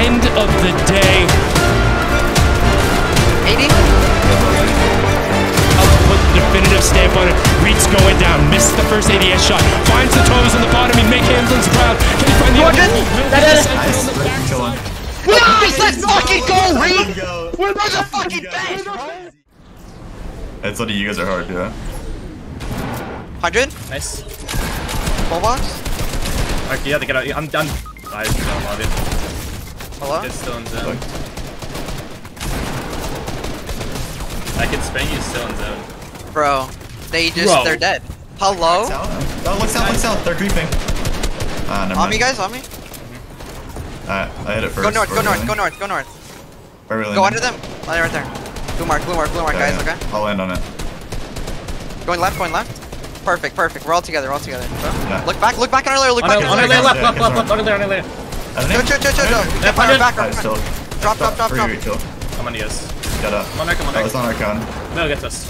end of the day, 80? I'll put the definitive stamp on it. Reet's going down. Missed the first ADS shot. Finds the toes on the bottom. He make Hamlin's proud. Can he find the other? 200? That is- Descent Nice. on the back? Kill one. Nice! Let's fucking go, Reet! go. We're the fucking best, bro! It's what you guys are hard, yeah. 100? Nice. Full box? Alright, you have to get out. I'm done. I don't love it. Hello? It's still in Look. zone. I can spring you still in zone. Bro, they just, Bro. they're dead. Hello? South? Oh, look south, look south. They're creeping. Ah, never On mind. me, guys, on me. Alright, I hit it first. Go north, go Where north, we go north, go north. Where we Go under them. Oh, they're right there. Blue mark, blue mark, blue mark, Yeah, guys, yeah. okay? I'll land on it. Going left, going left. Perfect, perfect. We're all together, we're all together. Yeah. Look back, look back on our layer, look On back on on our our layer. layer, left, left, left, left, on our layer, on our layer. I don't Chill, think- chill, chill, chill, chill. Yeah, Get fire hundred. back, Alright, right, still. Drop, drop, drop, drop. read, chill. Come on, yes. Get up. Come on, come on, Oh, it's on our cone. No, get this.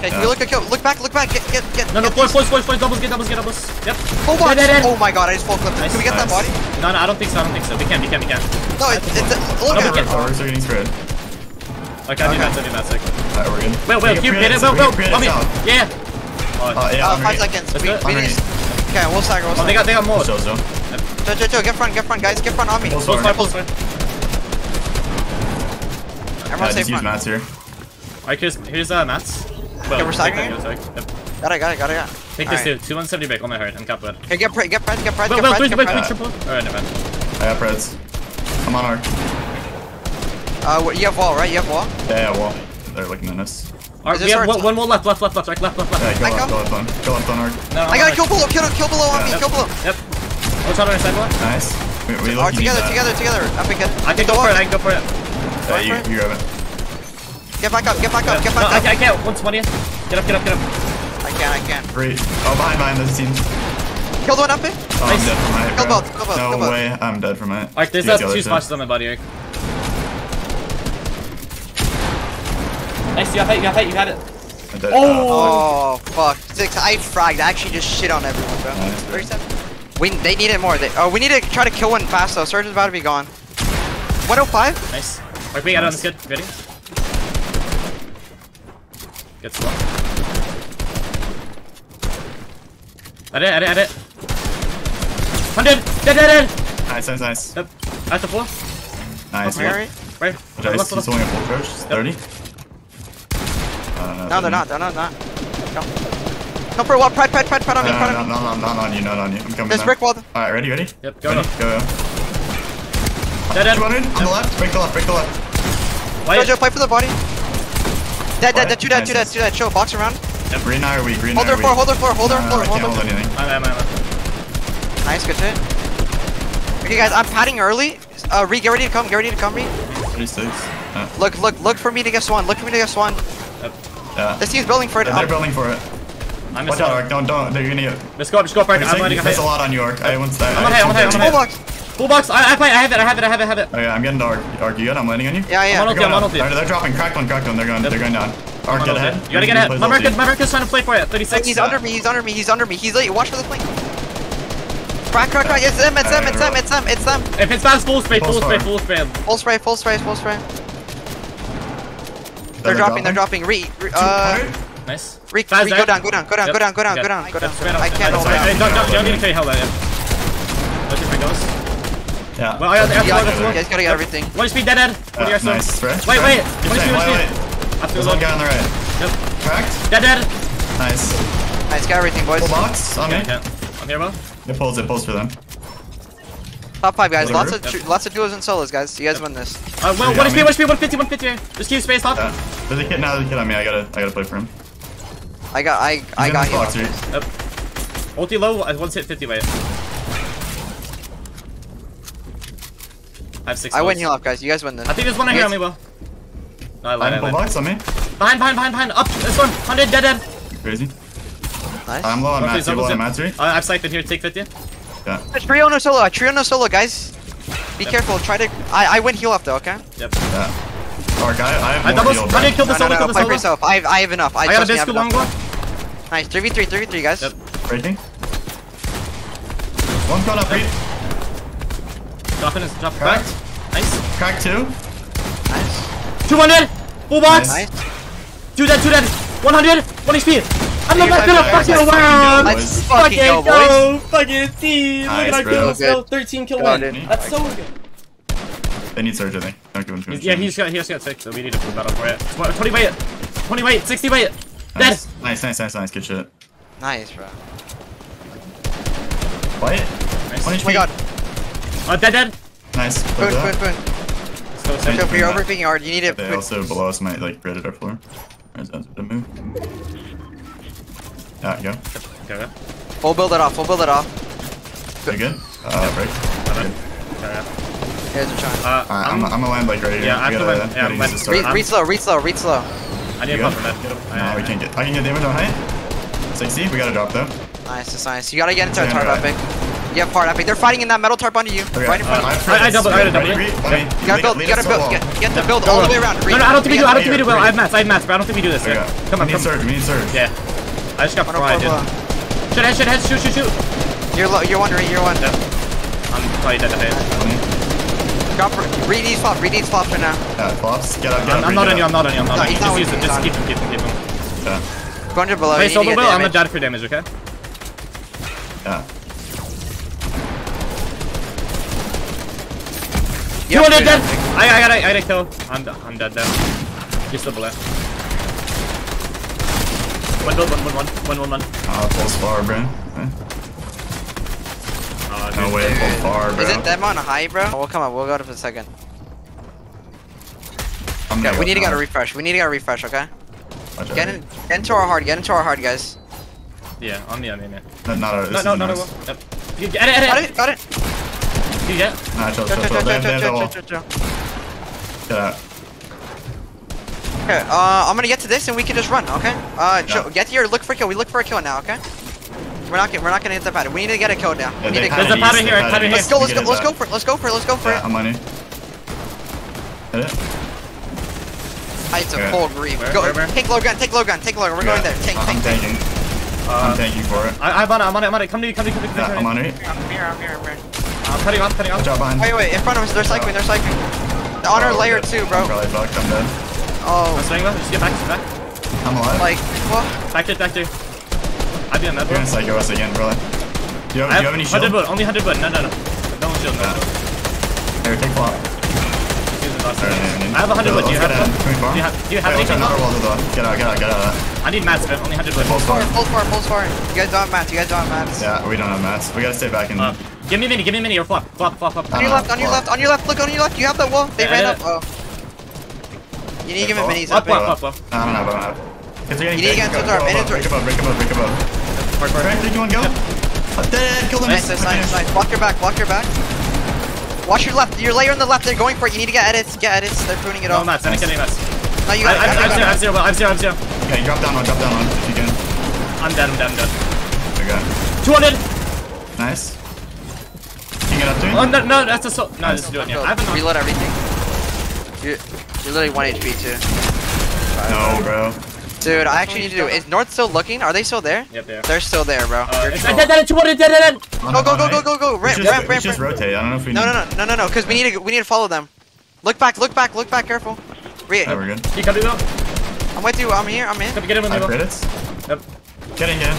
Okay, can Yeah. you look kill? Look back, look back. Get, get, get. No, no, get force, these- force, force, force, doubles, get doubles, get doubles. Yep. Full box. Dead, dead, dead. Oh my god, I just full clipped it. Nice, Can we get that nice. body? No, no, I don't think so, I don't think so. We can, we can, we can. No, it's, it's, look No, at we it. can't. Our works are getting spread. Okay, I do Okay. that, I do that, sick. Alright, we're good. Wait, wait, We keep can it, pre-edit wait, south, we can wait, pre-edit on me. south. Yeah, yeah. Uh, Oh, yeah, Uh, I'm five ready. seconds. Let's We, do it. we I'm need. Okay, we'll stagger, we'll oh, they got, stagger. they got more. Chill, chill. Chill, chill, chill. Get front, get front, guys. Get front on me. Full Pulse sword. fire, pulse fire. Yeah, Everyone stay just use front. mats here. Alright, here's, here's uh, mats. Well, Okay, we're take staggering it? Yep. Got it, got it, got it, got it. Take this Alright. too. 270 back on my heart. I'm cap red. Okay, get pre- get Fred, get Fred, Well, get well, Fred, wait, get wait, Fred. wait, triple. Alright, never mind. I got Preds. I'm on arc. Uh, what- you have wall, right? You have wall. Yeah, yeah, well, they're looking at us. Alright, we have one, one more left, left, left, left, right, left, left, left. Yeah, go I left, come? go left on. Go left on arc. No, no, I got no, a kill below, kill, kill below on me, Yeah. kill below. Yep. What's on our sidewalk? Nice. We, we Alright, look, together, together, together. Up again. I can go for it, I can go for it. Yeah, you, you grab it. Get back up, get back up, get No, back I up. can't, I can't. 120. Get up, get up, get up. I can't, I can't. Great. Oh, behind, behind this team. Killed one up here. Oh, I'm dead from my Kill bro. both, kill both, No kill both. way, I'm dead from my. Alright, there's You uh, got the two other splashes on my body, Eric. Nice, you got it, you got it, you got it. I'm. Oh, fuck. Six, I fragged. I actually just shit on everyone, bro. Nice. 37. We, they need it more. They, oh, we need to try to kill one fast, though. Surge is about to be gone. 105? Nice. Alright, we got on this kid. Ready? Get slow. At it, at it, 100! Dead, dead, dead! Nice, nice, nice. Yep. At the floor. Nice. Okay, alright. Right. Nice. Left, He's left. holding a full approach. 30. Uh, No, they're not. They're not. Not. Come. Come for what? Pride, pride, pride, pride on me. No, Pride no, on me. no, no, not on you, not on you. I'm coming There's now. brick wall. Alright, ready, ready? Yep, go, Ready? go. Go, go. Dead, dead. 200 on the left. Break the left, break the left. Wait. Jojo, play for the body. Dead, dead, dead. Two dead, two dead, two dead. Show, box around. Green eye or we? Green Hold eye their or floor, we? hold their floor, hold their No, floor, I hold can't their hold floor. anything. I'm, I'm, I'm. Nice, good shit. Okay, guys, I'm padding early. Uh, Re, get ready to come. Get ready to come, Re. 36. Uh, Look, look, look for me to get Swan. Look for me to get Swan. Yep. yeah. This team's building for it. They're Um, building for it. I'm Watch missing. out, Ark. Don't, don't. They're gonna get. Let's go up, just go up, Ark. I'm letting There's a lot on you, Ark. I once. I, I'm on high, I'm on high, I'm on full box. Full box. I, I play. I have it. I have it. I have it. I have it. Okay, I'm getting to Ark. Ark, you good? I'm landing on you. Yeah, yeah. I'm on They're, ulti, I'm on ulti. they're, they're dropping. Cracked one, cracked one. They're going. Yep. They're going down. Ark, get ahead. You gotta get ahead. Plays My ulti. American, my American's trying to play for it. 36. He's under me, he's under me, he's under me. He's late. Watch for the flank. Crack, crack, crack. It's them, it's them, it's them, it's them, it's them. If it's fast, full spray, Full full spray, spray. full spray. Full spray, full spray, full spray. They're dropping, they're dropping. Re, re uh, 200? Nice. re, Fast re, go down, go down, go down, Yep. go down, go down, go down, go down. Yep, straight. I can't hold Hey, it. Don't, don't, don't need to carry hell there. yeah. Look at my ghost. Yeah. Well, I got, I got, Yeah, I got, you guys gotta get everything. One speed dead end. What are Yeah, your nice. Wait, wait. One speed, one speed. wait. After There's the one guy on the right. Yep. Cracked. Dead, dead. Nice. Nice, get everything, boys. Full box on Okay, me. okay. I'm here, bro. It pulls. It pulls for them. Top five, guys. Lots of, Yep. lots of duos and solos, guys. You guys win this. Uh, well, one got speed, one speed, 150, 150. Just keep space top. Yeah. There's a kid now. There's a kid on me. I gotta. I gotta play for him. I got, I, He's I got this box, you. right? Yep. Ulti low, uh, once hit 50, wait. I have six I win votes. heal up, guys. You guys win this. I think there's one right here on me, Will. No, I lied, I I'm full lied. box on me. Behind, behind, behind, behind. Up, this one. 100, dead, dead. Crazy. Nice. I'm low on Okay, Matsuri. double Low on zip. Matsuri. Uh, I've psyched here, take 50. Yeah. A trio no solo, a trio no solo, guys. Be careful. Try to. I, I win heal up though, okay? Yep. Yeah. Ark, I, I have I more double, heal, bro. 100, kill the No, no, solo, no, kill the solo. yourself. I, I have enough. I, I got a trust me, biscuit long one. Nice. 3v3, 3v3, guys. Yep. Breaking. One caught up, Reet. Drop in his, drop Cracked. back. Nice. Crack two. Nice. 200. Full box. Nice. Two dead, two dead. 100. 1 HP. I'm You're not gonna fine, fucking boys. around. Let's Fucking fucking go, boys. go. Fucking team. Look Nice, at our bro. kills. Good. Go. 13 kill Go, win. dude. That's so good. They need surge, I think. Don't give them too much. Yeah, he's got, he's got six, so we need to prove battle for it. Tw- 20 weight. 20 weight. 60 weight. Dead. nice. nice, nice, nice, nice. Good shit. Nice, bro. White. Nice. One Oh my god. Uh, dead, dead. Nice. Boom, Close boom, boom. So So if you're overpicking hard, you need to They put also below us might like grid our floor. Or is that the move? Yeah, go. Okay, okay. full build it off, full build it off. You good? Uh, break. Good. Okay. Here's a try. Uh, Alright, I'm, I'm gonna land like right here. Yeah, I'm gonna land. Yeah, I'm use land- read, read slow, read slow, read slow. I need You a good? buffer, man. Get him. No, we can't get. I can get damage on height. 60. We gotta drop though. Nice, that's nice. You gotta get into a Yeah, tarp epic. You have hard epic. They're fighting in that metal tarp under you. Okay. Right in front uh, of you. I've I- I double- I Ready, double it. ready? I mean, You gotta build, you gotta build. Get, get the build all the way around. No, no, I don't think we do. I don't think we do well. I have Read. mats. I have mats, but I don't think we do this. Okay. Yeah. Come on, we come need surge. We need surge. Yeah. I just got fried, dude. up. Shoot head, shoot head, shoot, shoot, shoot. You're low, you're one, you're one. I'm probably dead to head. Drop, read these flops, read these flops right now. Yeah, flops. Get up. Get I'm, up. I'm not on you. I'm not on you. I'm not No, on you. Just use it. Just keep him, keep him, keep him. Yeah. 200 below, Play you need solo, get. I'm damage. not dead for damage, okay? Yeah. You have 200 to dead. do that. I, I gotta, I gotta kill. I'm, d- I'm dead there. You're still below. One build, one, one, one, one, one, one. Uh, pulls far, bro. Eh? No dude. way, pull far, bro. Is it them on high, bro? We'll come up, we'll go to for a second. I'm Okay, we need to get a refresh. We need to get a refresh, okay? Watch. Get in, get into our hard, get into our hard, guys. Yeah, on me, on me, man. No, not our. No, this no, no, no. Yep. You get it, Got it, got it. it. You get it? Nah, chill, Chill, chill, chill, chill. chill, They have- they chill, chill, chill, chill, chill. Get out. Okay, uh, I'm gonna get to this and we can just run, okay? Uh, Yeah. Get to your look for a kill. We look for a kill now, okay? We're not we're not gonna hit the pattern. We need to get a kill now. Yeah, We need they to have There's a pattern here, pattern here. Let's go, let's go, let's go for it. Let's go for it. Let's go for Yeah, it. I'm on it. Hit it. Heights of Okay. full grief. Where, Go, where, where? take low gun, take low gun, take low gun. We're going Yeah, there. Tank, I'm tank, tank. tanking. Uh, I'm tanking for it. I, I'm on it, I'm on it, I'm on it. Come to me, come to me, come to me. Yeah, I'm on it. I'm here, I'm here, I'm here. I'm cutting off, cutting off. Watch out behind. Wait, wait, in front of us. They're cycling, they're cycling. On our Oh, layer shit. two, I'm bro. probably fucked. I'm dead. Oh, I'm staying low. Just get back, just back. I'm alive. like, what? Back to, back to. I'd be on that, You're gonna psycho us again, bro. Do you have, do you have any 100 shield? wood, only 100 wood. No, no, no. No one shield, no. Yeah. Here, take flop. Use the last Alright, one. I need- I have 100 wood. Do you have get some? in. Can we farm? Do you have, do you have Wait, watch out, another wall to the. Get out, get out, get out. I need mats, man. Only 100 wood. Full Far, farm. full far, full far. You guys don't have mats, you guys don't have mats. Yeah, we don't have mats. We gotta stay back in. Uh, give me a mini, give me a mini or flop. Flop, flop, flop. On your left, on your left, on your left. Look on your left. You have that wall. They Yeah, ran up. Oh. You need to give him minis Up, up. up, up, up. I don't have, I don't have. If they're getting You need to big, get go, into our go above, mandatory- Break above, break above, break above. Park, park. Crack, three, two, one, go. Oh, dead, kill them. Nice, nice, nice, nice. Block your back, block your back. Watch your left. Your layer on the left. They're going for it. You need to get edits. Get edits. They're pruning it No off. mats, I'm Nice. getting mats. No, you I, got I'm, it. I'm zero, I'm zero, I'm zero, I'm zero. Okay, drop down one, drop down one, if you can. I'm dead, I'm dead, I'm dead. Okay, 200! nice. Can you get up to me? Oh, no, no, that's a. No, let's do it, yeah. I have a Reload everything. You're, you're literally 1 HP too. No, bro. Dude, I actually need to do. Is North still looking? Are they still there? Yep, they there. They're still there, bro. Uh, You're it's troll. dead, dead, 200, dead, dead, dead! Go, go, go, go, go, go. Ramp, just, ramp, ramp, just rotate. I don't know if we No, need. no, no, no, no, no. Because we need to, we need to follow them. Look back, look back, look back. Careful. Re Yeah, we're good. You come to go? I'm with you. I'm here. I'm in. Come get him with I me, credits. Yep. Get in here.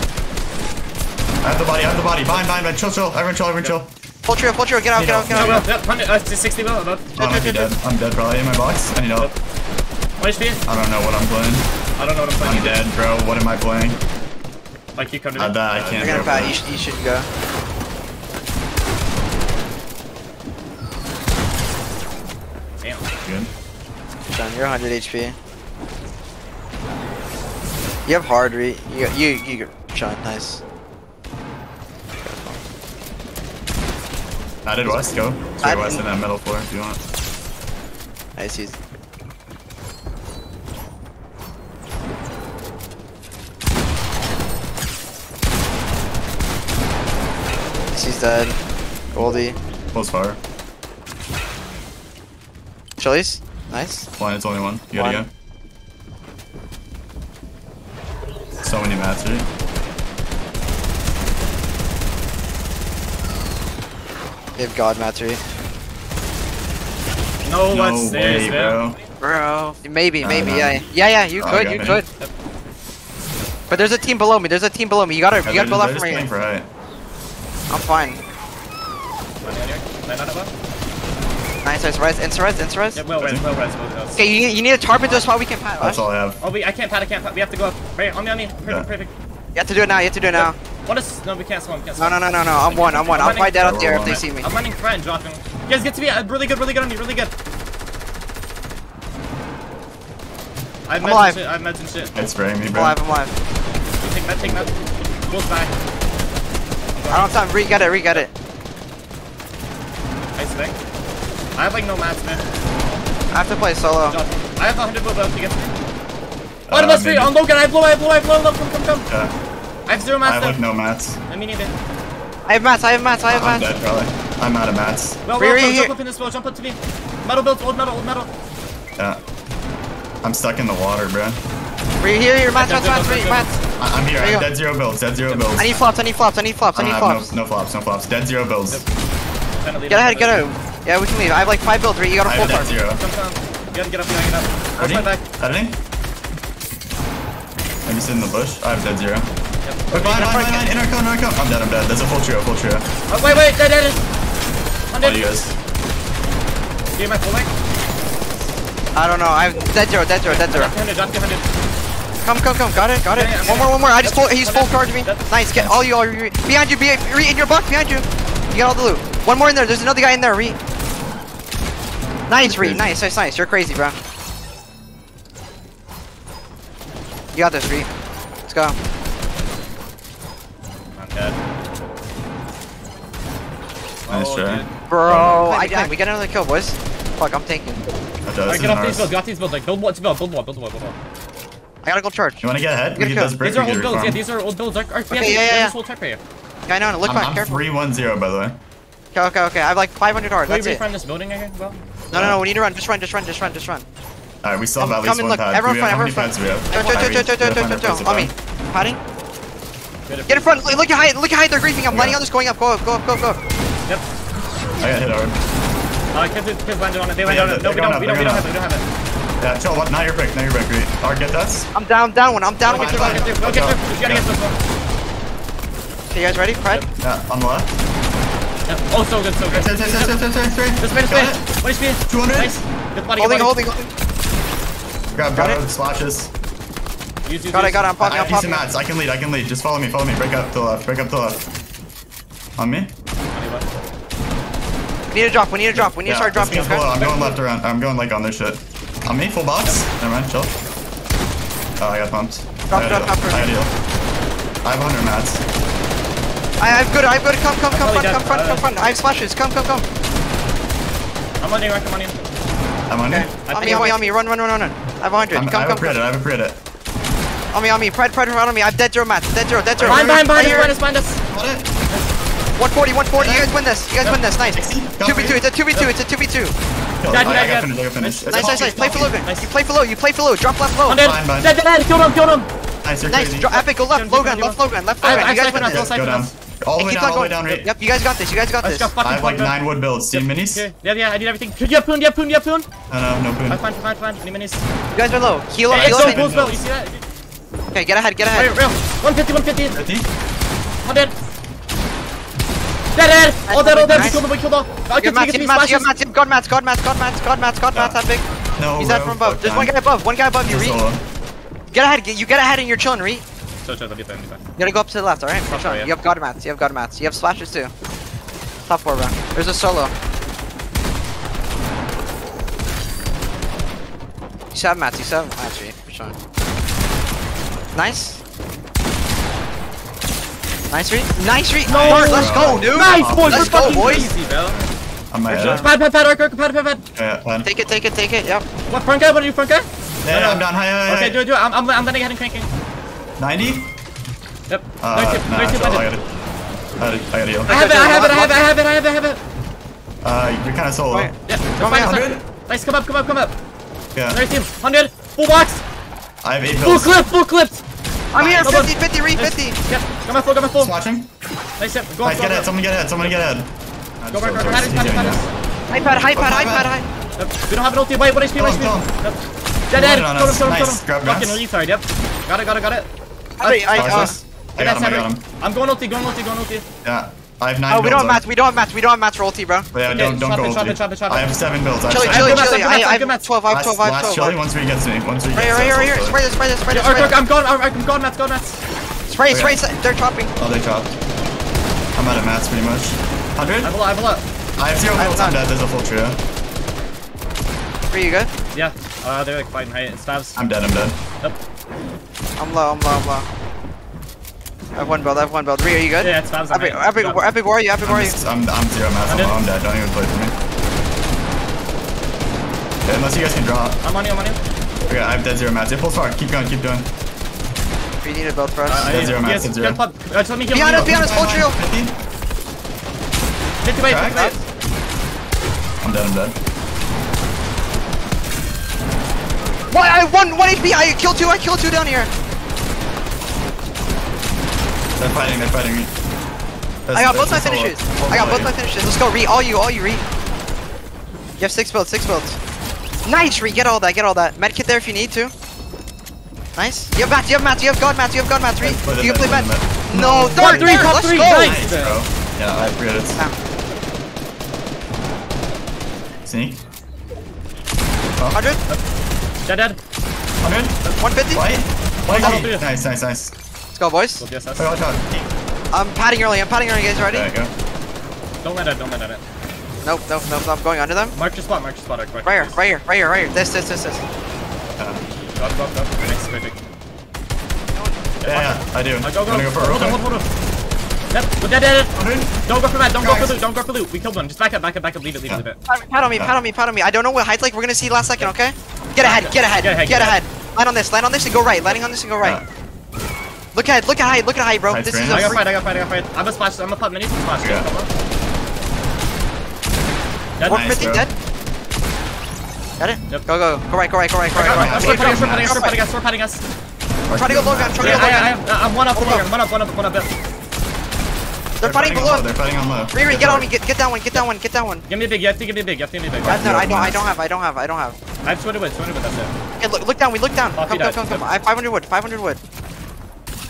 I have the body, I have the body. Bind, bind, bind. Chill, chill. Everyone chill, everyone chill. Full trio, full trio. Get out, get out, get out. well, yep, 100, uh, 60 mil, about. Oh, I might be dead. I'm dead probably in my box. I need help. 1 HP? I don't know what I'm playing. I don't know what I'm I'm playing. dead, bro. What am I playing? Like, you come to me. that I can't They're gonna for You, sh- you should go. Damn. Good. Sean, you're 100 HP. You have hard re. You, you, you, Sean, nice. I did west, go. I west in that middle floor if you want. Nice, he's. Dead. Goldie. Close fire. Chili's? Nice. Blind, it's only one. You gotta One. go. So many mats, right? They have God Mastery. No, No what's way, this, bro. Bro, maybe, maybe, yeah, yeah, yeah. You Oh, could, you got could. But there's a team below me. There's a team below me. You gotta, you gotta they're build up just from playing here. for height. I'm fine. One here, here. Land on above? Nice, nice. Res, ins, res, ins, res. Yeah, well res, well res, both of those. Okay, you need, you need a tarp into a spot we can pat. That's all I have. Oh, we, I can't pad, I can't pad. We have to go up. Right, on me, on me. Perfect, Yeah. perfect. You have to do it now. You have to do it now. What is? No, we can't swim. We can't No, swim. no, no, no, no. I'm one. I'm one. I'll running- fight that up there if they see me. I'm running front, dropping. You guys get to me. uh, Really good, really good on me, really good. I have I'm meds alive. shit. I have meds and shit. It's spraying me, I'm bro. alive. I'm alive. Take med, take med. Close by. I don't have time. Re get it. Re get it. Nice thing. I have like no mats, man. I have to play solo. I have 100 build up to get to me. Uh, One of three on Logan. I have low, I have low, I have low, low. Come, come, come. Yeah. I have zero mats. I have like no mats. Let me need it. I have mats. I have mats. I have I'm mats. dead, probably. I'm out of mats. Well, Re- well, re- well, jump up in this wall, jump up to me. Metal build, old metal, old metal. Yeah. I'm stuck in the water, bro. Re here. Here. Mats. Mats. Go, go, Mats. go, Re go. mats. I- I'm here. I'm dead zero builds. Dead zero builds. I need flops. I need flops. I need flops. I I need uh, flops. no, no flops. No flops. Dead zero builds. Trying to lead Get ahead. Get trying to out. Yeah, we can leave. I have like five builds. Re, you got a full have dead tarp. zero. lead. Come, come. You gotta get up, you gotta get up. Watch Ready? my back. Editing? I'm just in the bush. I have dead zero. Yep. Wait, behind, behind, behind, inner cone, inner cone. I'm dead, I'm dead. There's a full trio, full trio. Oh, wait, wait, dead, dead. I'm dead. All you guys. Give me my full leg. I don't know. I have dead zero. Dead zero. Dead zero. Drop 100, drop 100. Come, come, come. Got it. Got it. Yeah, yeah, One more. One more. I just full. He's full charge me. Nice. Get all you. All you. Behind you. Be re, in your box, Behind you. You got all the loot. One more in there. There's another guy in there. Re. Nice, Re. Nice, nice, nice. You're crazy, bro. You got this, Re. Let's go. I'm dead. Nice Oh, try. dude. Bro, I can. We get another kill, boys. Fuck, I'm taking. That does Alright, get off these ours. builds, get off these builds. Like, build one, build, build one, build one, build one. I gotta go charge. You wanna get ahead? Get We get kill. this These are old your builds, yeah, these are old builds. Our, our, Okay, yeah, yeah, yeah, yeah. this whole type right here. Okay, no, no, look I'm, back. I'm Careful. 310 by the way. Okay, okay, okay. I have like 500 hard. Can That's we it. reframe this building right here? Well, No, no, no. We need to run. Just run. Just run. Just run. Just run. Alright, we still have Come- at come least and one look. pad. Everyone Do we have, front, how many everyone pads do we have? Go, go, Alright, go, we- go, go, we go, have go, one go, place go. to On me. pad. Padding. good if- Get in front. Look look at height. Look at height. They're griefing. I'm landing on this. Going up. Go up. Go up. Go up. Go up. Yep. I got hit hard. Uh, kids, kids landed on it. They landed yeah, on it. No, they're we going don't, up, we don't, we they're don't have going it. We don't have it. Yeah, chill, what? Not your brick, not your brick. Reet. Alright, get that. I'm down. Down one. I'm down one. Fine, Get through, get through, get through. You gotta get this one. Okay, you guys ready? Fred? Yeah, on the left. Yep. Oh, so good, so good. This man, this Got man. it. What HP? 200. Nice. Good body, Holding, good body. holding, holding. Grab, Got grab it. splashes. Use, use, Got it. Got it. I'm popping. I'm decent popping. mats. I can lead, I can lead. Just follow me, follow me. Break up to the left, break up to the left. On me? We need to drop. We need to drop. We need to start let's dropping. get full. Okay. I'm going left around. I'm going like on this shit. On me, full box. Never mind, chill. Oh, I got pumped. Drop, I drop, got drop, heal. drop. I got heal. I have 100 mats. I, I'm good. I'm good. Come, come, come, probably front, come, front, Uh, come, front. I have splashes. Come, come, come. I'm on you, I'm on you. I'm on Okay. you. On me, on me, on me. Run, run, run, run, run. I have 100. I'm, Come, I have come, a pre-edit, I have a pre-edit. come. On me, on me. Pred, pred, run on me. I have dead zero mats. Dead zero, dead zero. Behind, behind, behind us, here. behind us, behind us. 140, 140. You guys win this. You guys win this. Nice. 2v2. It's a 2v2. It's a 2v2. Kill. Dad, I, I got finished, I got finished. It's Nice, nice, nice. Play for Poppy. Logan. Nice. You play for low. You play for low. Drop left low. On dead. Fine, fine. Dead, dead, dead. Killed him, killed him. Nice, Nice. crazy. Epic. Go left. Jump, Logan. Left jump. Logan. Left I have- Logan. I You guys have win this. Go down. All the way down, all the way down, right? Yep, you guys got this. You guys got this. I have like nine wood builds. Do you have minis? Yeah, yeah, I need everything. Do you have poon? Do you have poon? Do you have poon? No, no, no boon. I'm fine, fine, fine. Any minis? You guys are low. Heal up. Heal up. You see that? Okay, get ahead. Get Real, ahead. real. 150, 150. 50? 100. Dead, dead. All dead, all dead. We killed them, we killed them. I'll You get have to me, mats. get You to have me. mats. You Splashes. have mats. God mats. God mats. God mats. God mats. God mats. That big. No, He's bro. that from above. Fuck There's one time. guy above. One guy above you. Just Reet. solo. Get ahead. Get- You get ahead and you're chilling. Reet. Chill, chill, I'll be fine, I'll be fine. You gotta go up to the left. All right. Top Chill. four, yeah. You have God mats. You have God mats. You have splashes too. Top four, bro. There's a solo. You still have mats. You still have mats. Reet. Which one? Nice. Nice read. Nice read. No. Dark, let's go, dude. Nice, boys. Let's We're go, boys. Easy, bro. On my head. Pad, pad, pad, arc, arc, pad, pad, pad. Yeah, fine. Take it, take it, take it. Yep. What, front guy? What are you, front guy? Yeah, yeah, I'm down. Hi, hi, hi. Okay, do it, do it. I'm, I'm, I'm letting ahead and cranking. 90? Yep. Uh, no tip, nah, no tip, I got it. I got it, I got heal. I have it, I have it, I have it, I have it, I have it, I have it. Uh, you're kind of solo. Wait. Yeah, Come on, 100? Nice, come up, come up, come up. Yeah. Another team, 100, full box, I have 8 full clip, full clipped. I'm here. 50, 50, read 50. Yep, got my full, got my full. Watching. Nice, yep, go Nice, up, get go ahead. Someone get ahead. Someone get ahead. Go back, go back, pad it, pad it, pad it. High pad, high pad, high pad, high. Yep. We don't have an ulti. Wait, what HP? Kill What him, HP? kill him. Yep. Dead, dead. One on Kill him, us. kill him, kill Nice. him. Grab Fucking mats. retard, yep. Got it, got it, got it. I, I, uh, Tarsus. I got him, I Henry. got him. I'm going ulti, going ulti, going ulti. Yeah. I have nine oh, we don't have builds, mats. We don't have mats. We don't have mats for ulti, bro. But yeah, Okay, don't, don't chop go it, chop ulti. it, chop it, chop it. I have seven builds, Chili, actually. I have chili, chili. I have I, good I mats, have 12, I have 12, I have 12. chili once we get to me. Once we get Right here, right here, right here. Spray this, spray this, spray this, Ark, spray Ark, this. I'm going, Ark, I'm going mats, going mats. Spray, Okay. spray, they're chopping. Oh, they chopped. I'm out of mats pretty much. 100? I have a lot, I have a lot. I have zero I have builds. I'm dead. There's a full trio. Are you good? Yeah, uh, they're like fighting height. Stabs. I'm dead. I'm dead. Yep. I'm low, I'm low, I'm low. I have one build, I have one build. Ree, are you good? Yeah, it's stabs. Epic, epic, epic, where are you? Epic, where are I'm, you? just, I'm, I'm zero mats. I'm, dead. I'm dead. Don't even play for me. Okay, unless you guys can draw. I'm on you, I'm on you. Okay, I have dead zero mats. Yeah, pull hard. Keep going. Keep doing. We need a build for us. I zero yes, zero. get pop- uh, Just let me heal. Behind us, heal. behind us, full trio. 50? 50 wait, Cracked. 50 wait. I'm dead. I'm dead. What? I have one, one HP. I killed two. I killed two down here. They're fighting. They're fighting me. I got both my There's a solo- finishes. I got both my finishes. Let's go, Ree. All you, all you, Ree. You have six builds, six builds. Nice, Ree. Get all that, get all that. Medkit there if you need to. Nice. You have mats, you have mats, you have god mats, you have god mats, Ree. Put it You play put it mats. No, third, three, third, top let's three, go. nice. Nice, bro. Yeah, I have credits. Damn. Sneak. Oh. 100, Dead, dead. 100. 150. White. White. Oh. Nice, nice, nice. Let's go, boys. Well, yes, Wait, watch. I'm padding early, I'm padding early, guys. Ready? There you go. Don't let it, don't let it. Nope, nope, nope, I'm going under them. Mark your spot, mark your spot, Ark. Right here, right here, right here, right here. This, this, this, this. Uh, Go, go, go. Nice, perfect. yeah, yeah, I do. Uh, go, go. Wanna go for a hold on, hold on, hold on. Yep, we're dead, dead, dead. 100? Don't go for that, don't go for Guys. loot, don't go for loot. We killed one. Just back up, back up, back up. Leave it, leave it, leave it. Pad pad on me, pad on me, pad on me. I don't know what height's like. We're gonna see last second, okay? Get ahead, get ahead, Get ahead, get get ahead. Land on this, land on this and go right. Landing on this and go right. Look ahead, look at height, look at height, bro. Height's This is grand. a I got free- fight, I got fight, I got fight. I'm a splash, I'm a pop mini splash. Yeah. Come. Dead. Nice, 150 bro. dead. Got it? Yep. Go, go, go right, go right, go right, go I got- right, I'm go sword right. padding, sword padding, sword padding us, sword padding us. Try to go low gun, try to Yeah, go low I, I, gun. I, I'm one up, one up, one up, one up, one up. They're fighting on low. below. They're fighting on low. Riri, get on me, get, get that one, get that one, get that one. Give me a big, you have to give me a big, you have to give me a big. I, I no, I don't, I don't have, I don't have, I don't have. I have 20 wood, 20 wood, that's it. Okay, look, look down, we look down. Come, he come, come, come. I have 500 wood, 500 wood.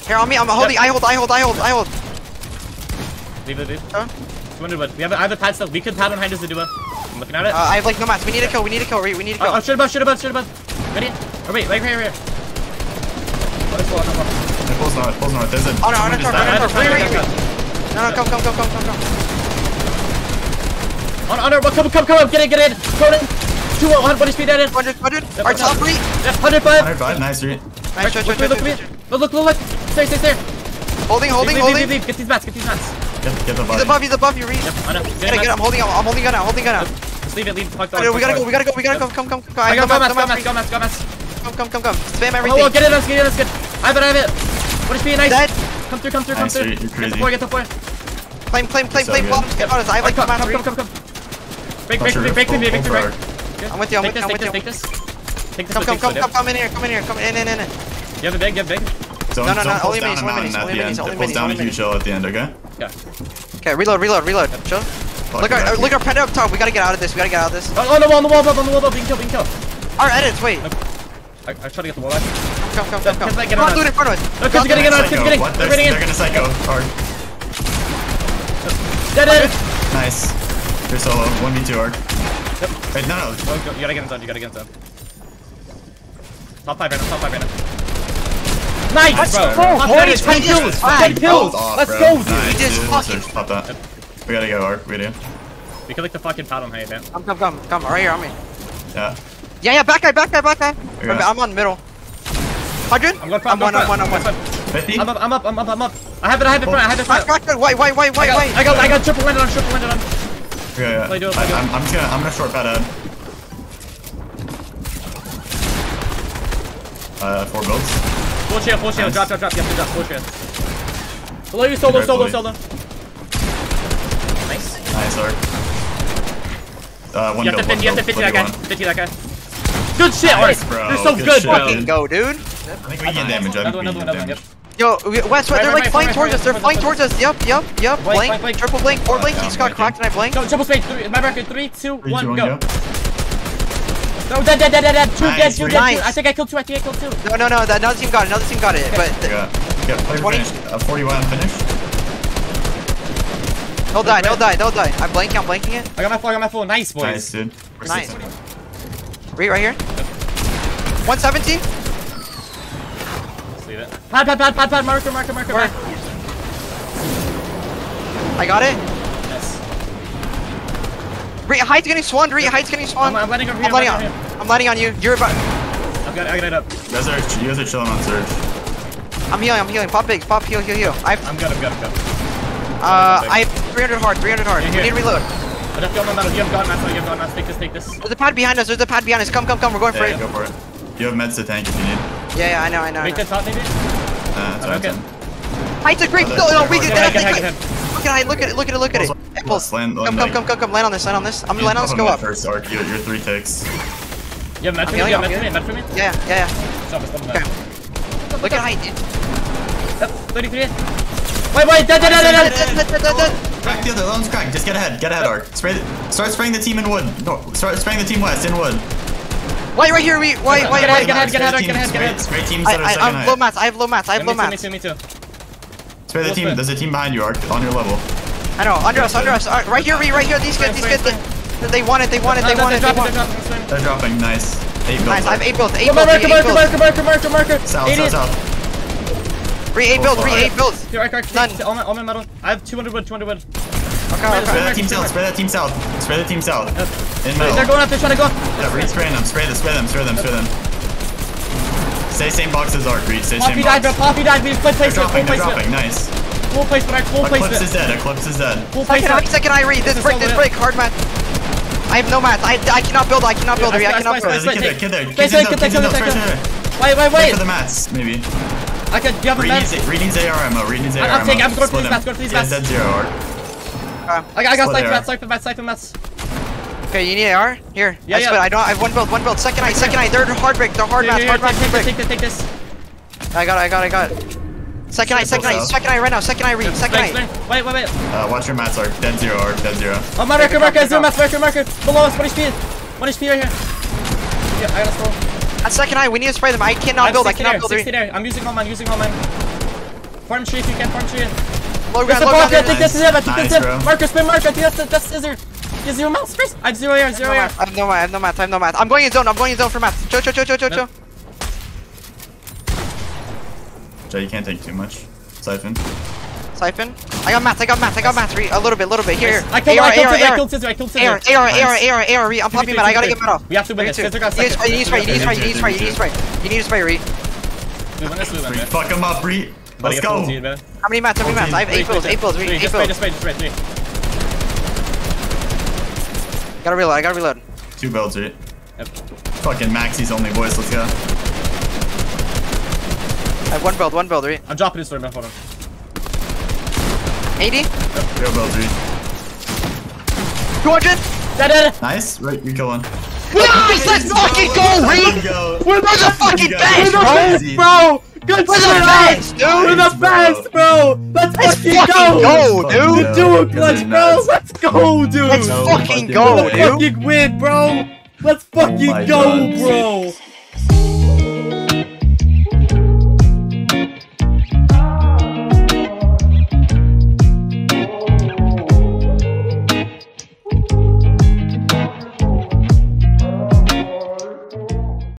Here on me, I'm holding, I hold, I hold, I hold, I hold. Leave it, leave. Huh? 200 wood. We have a, I have a pad still. We could pad behind us to do it. I'm looking at it. Uh, I have like no mats. We need a kill, we need a kill, Riri, we need a Oh, kill. oh, shoot above, shoot above, shoot above. Ready? Oh, wait, right here, right here. Oh, let's go, let's go. They're pulls north. Pulls north. There's a. Oh, no, someone no, just no, died. no, no, I- I- Riri, I- Riri. No, no, come, come, come, come, come, come. On, on, on, come, come, come, get in, get in. Go in. Two, oh, 100, speed dead in. 100, 100. Yep, Our yep. top three. Yep, 105. 105. Nice, Reet. Nice, Look, try, try, look, try, look, try, look, look, look, look. Stay, stay, stay. Holding, holding, leave, leave, holding. leave, leave. Get these mats, get these mats. Get, get the He's body. above, he's above you, Reet. Yep, I know. Get Get it, get it. I'm mats. holding, I'm holding gun out, holding gun out. Just leave it, leave. Fuck the We gotta go, we gotta go, we gotta go, come, come, come. I I got got go mats, mats, go come, mats, go mats, go mats. come, come, come, come. Spam Oh, everything. oh, get it, let's get it, let's get it. I have it, I have it. What is being nice? Dead. Come through, come through, come through. you're- you're Get the crazy. four, get the four. Claim, claim, claim, So claim. good. Bottoms, get bottoms. I have like come, two mats, come, Reet. come, come, come. Break, break, Pressure, break, break, full- break, break, full break, forward. I'm with you, I'm Take with this, you, I'm take with this, you. take this. Take this Come, with come, you, come, so come, yeah. come in here, come in here, come in, in, in, in. You have a big, you have a big. Zone, No, no, zone no, only minis, only minis, only minis, end. only It pulls down a huge hill at the end, okay? Yeah. Okay, reload, reload, reload. Chill. Fuck Look, it, our, look, our pet up top. We gotta get out of this. We gotta get out of this. Oh, on the wall, on the wall, on the wall, we can kill, we can kill. Our edits. Wait. I, I try to get the wall back. Come, come, come, come. Can I get Come on, on dude, in front of us. No, kids are getting in on it, kids Psycho. are getting, What? they're They're, getting they're in. gonna psycho hard. Dead, dead. Nice. You're solo. 1v2 arc. Yep. Wait, no, no. Go, go, you gotta get in zone, you gotta get in zone. Top five right now, top five right now. Nice, Let's bro. go, Top boys. 10 We kills, fine. 10 kills. Off, Let's bro. go, dude. Nice, We just fucking- Pop that. We gotta go arc. We do. We could like the fucking pad on height, man. Come, come, come, come. Right here on me. Yeah. Yeah, yeah. Back guy, back guy, back guy. Okay. I'm on the middle. Hundred. I'm going front, I'm one, I'm one, I'm one. 50? I'm up, I'm up, I'm up, I'm up. I have it, I have it front, I have it Back, front. back, Wait, wait, wait, I wait, got, wait. I got, I got triple landed on, triple landed on. Okay, yeah. Play do it, I, play do it. I'm, I'm just gonna, I'm gonna short pad out. Uh, four builds. Full shield, full shield, Nice. drop, drop, drop, you have to drop, full shield. Below you, solo, Very solo, solo. Nice. Nice arc. Uh, one You have to build, 50, you have to build. 50 that guy, 41. 50 that guy. Good shit, Nice, Art. bro. You're so Good good, shit. bro. Fucking go, dude. I think we can damage. I Another one, think we can damage. Yo, we- West, Right, they're like right, flying right, towards right, us. They're flying towards us. Yup, yup, yup. Blink. triple blink, four blink. down, He's got cracked and I blink. Go, triple space, three, my record, three, two, Three, one, two, one, go. No, dead, dead, dead, dead, dead. Two Nice, dead, two Reet. dead. Nice. two. I think I killed two. I think I killed two. No, no, no. That another team got it. Another team got it. But Yeah. Yeah, player 20. finished. Uh, 41 finished. they'll die. They'll die. They'll die. I'm blanking. I'm blanking it. I got my phone. I got my phone. Nice, boys. Nice, dude. Nice. Read right here. 117. Let's leave it. Pad, pad, pad, pad, pad. Marker, marker, marker. Where? marker. I got it. Yes. Re Height's getting swan. Re Height's getting swan. I'm- I'm landing over here, I'm landing I'm on. landing I'm landing on you. You're about. I've got, I got it up. You guys are, you guys are chilling on Surge. I'm healing. I'm healing. Pop bigs. Pop heal. Heal. Heal. I have. I'm good, I'm good, I'm good. Uh, I have 300 hard. 300 hard. Yeah, We need to reload. I just got my medal. You have gone, Matt. You have gone, Matt. Take this, take this. There's a pad behind us. There's a pad behind us. Come, come, come. We're going for Yeah, it. go for it. You have meds to tank if you need. Yeah, yeah. I know. I know. I Make know. the top, maybe? Uh, that's Okay. Height's a great. Oh, No, no. We there- did there- that. Look at it. Look at it. Look at it. Look at it. Look at it. Impulse. Land- land Come, come, come, come, come. Land on this. Land on this. I'm gonna land on this. Go up. First arc, you, you're three ticks. You have med for me? healing, You have I'm med for me? Med for me? Yeah, yeah, Stop it, stop it. yeah. Okay. Look at height. Yep, 33. Wait, wait, dead, dead, dead, dead, dead. Dead, dead, dead, dead, dead. Crack the other, that one's cracked. Just get ahead, get ahead, Arc. Spray the, start spraying the team in wood. No, start spraying the team west in wood. Why right here? We why Get why ahead, why? get ahead, get ahead, get ahead, get ahead. Spray teams I, that are I, second I have low mats. I have low mats. I have Yeah, low me too, me too, me too. Spray the Full team, spray. there's a team behind you, Arc, on your level. I know. Under us. Under us. Uh, Right here. Right here. These guys. These guys. They, they want it. They want it. They No, no, want it. they're dropping, want it. They're dropping, nice. Eight builds. Nice. I have eight builds. Eight Come builds. on, marker, marker, marker, marker, marker, marker. South, south, south. Three eight builds. Three eight builds. Here, Arc, Arc, None. all my, all my metal. I have 200 wood, 200 wood. Okay. Spray that team south, spray that team south. Spray the team south. In They're going up, they're trying to go. Yeah, Reet spraying them, spray them, spray them, spray them, spray them. Stay same box as Arc, Reet, stay Poppy same died, bro. Poppy died. We just play They're placement. Full dropping, they're dropping, placement. nice. Full placement, Arc. Full Eclipse is dead, Eclipse is dead. Full placement. Second eye. Read this This break. is This over break. Hard mat. I have no mats. I I cannot build. I cannot build. Yeah, I I cannot build. spy, There's a kid there, kid there. Wait, Kids wait, in get kids that, in get that, kids get in that. Wait, wait, Wait wait. for the mats, maybe. I can, do you have a Reet map? needs, Reet needs AR ammo, Reet needs AR I'm taking- I'm going for Split these him. mats, going for these He has mats. dead zero, Arc. Uh, I got, I got Split siphon AR. mats, siphon mats, siphon mats. Okay. You need AR. Here. Yeah, I yeah. split. I don't. I have one build. One build. Second eye. Second eye. They're hard break. They're hard Here, mats. here, Hard here, take, break. take, take, take this. I got it. I got it. I got it. Second eye. Second eye. Second eye right now. Second eye. Read. Second Swing, eye. Wait, wait, wait. Uh, watch your mats, Arc. Dead zero, Arc. Dead zero. Oh, my marker, marker, off, zero take it mats, marker, marker. Below us, 1 HP. 1 HP right here. Yeah, I got a scroll. At second eye. We need to spray them. I cannot I'm build. I 60 cannot there, build. 60 there. I'm using all mine, using all mine. Farm tree if you can, farm tree. Low There's ground. a Low block, I ground. think this is him, I think Nice, this is bro. him. Marker, spin marker, I think that's, that's scissor. You zero mouse, Chris. I have zero air, zero air. I have no mats. I have no mats. I have no mats. I'm going in zone. I'm going in zone for mats. Cho cho cho cho cho cho. Jay, you can't take too much. Siphon. Siphon. I got mats. I got mats. I got mats. Read a little bit. Little bit. Here. I killed, AR, I killed AR, scissor, I AR. killed scissor, I killed scissor. AR, AR, AR, AR, AR, Reet. I'm popping mid. I gotta get mid off. We have to win this. You Scissor got need second. spray. You need spray. You need spray. You need spray. You need spray. You need to spray. Reet. We win this, we win Reet, this. fuck him up, Reet. Let's go. How many mats? How many mats? I have eight builds. Eight builds. Reet. Three, Eight just spray, just spray, just spray, three. Gotta reload. I gotta reload. Two builds, Reet. Yep. Fucking Maxi's only voice, let's go. I have one build. One build. Reet. I'm dropping this for him, hold on. 80. Yep, Real build, Reet. 200. Dead, dead. Nice, right, you kill one. Nice. Let's fucking go, Reet. We're the fucking go. best, We're bro. The Bro! Good We're the shit, best, dude. We're the bro. best, bro! Let's Let's fucking fucking go! go, dude. fucking Do go. clutch, bro! Let's go, dude! Let's fucking fucking go, way. dude. fucking win, bro! Let's oh fucking my go, God. bro!